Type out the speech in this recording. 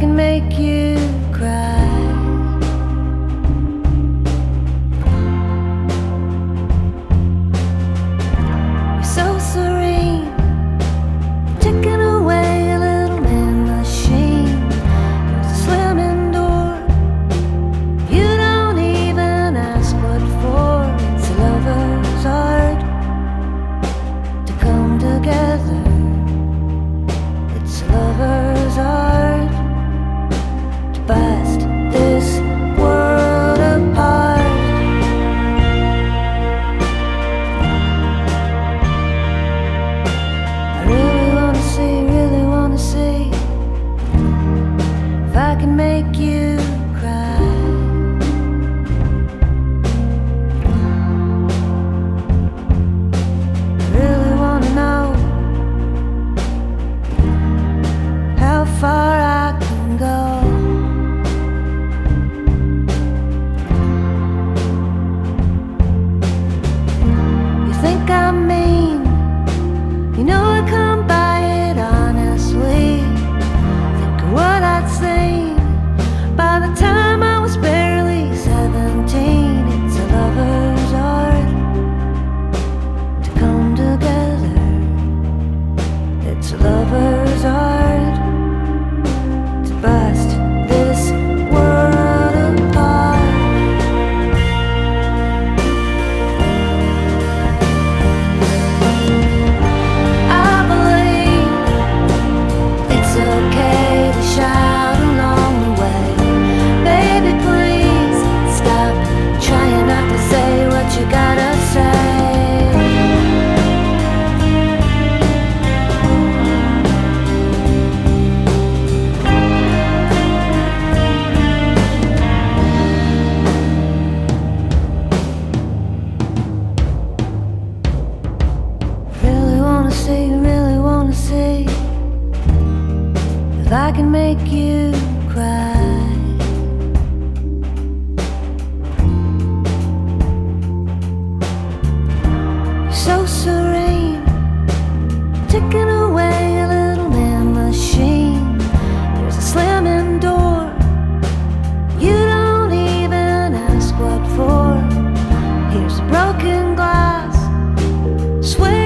can make you can make you It's lover's art do you really wanna see? If I can make you cry. You're so serene, ticking away a little man machine. There's a slamming door. You don't even ask what for. Here's broken glass. Swear